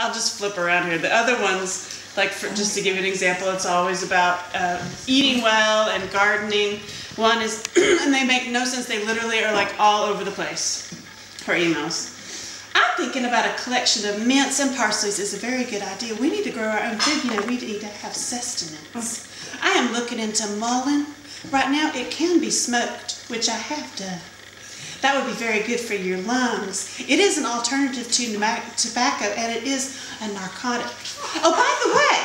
I'll just flip around here. The other ones, like for, just to give you an example, it's always about uh, eating well and gardening. One is, and they make no sense. They literally are like all over the place. Her emails. I'm thinking about a collection of mints and parsleys is a very good idea. We need to grow our own food. You know, we need to have sustenance. I am looking into mullein. Right now, it can be smoked, which I have done. That would be very good for your lungs. It is an alternative to tobacco and it is a narcotic. Oh, by the way,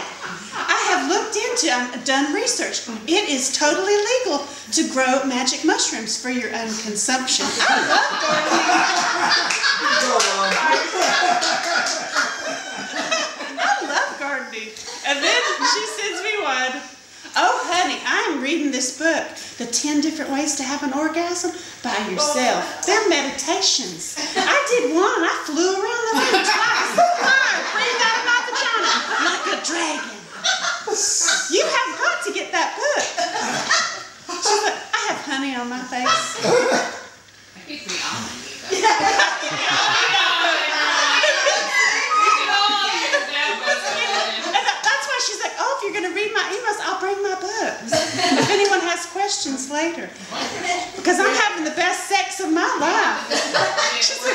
I have looked into, I've done research. It is totally legal to grow magic mushrooms for your own consumption. I love gardening. And then she sends me one. Oh, honey, I'm reading this book, The 10 Different Ways to Have an Orgasm by Yourself. Oh. They're meditations. I did one. I flew around the room twice. I breathed out of my vagina like a dragon. You have got to get that book. She's like, I have honey on my face. That's why she's like, oh, if you're going to read my emails, I'll bring my if anyone has questions later. Because I'm having the best sex of my life. She's like, here's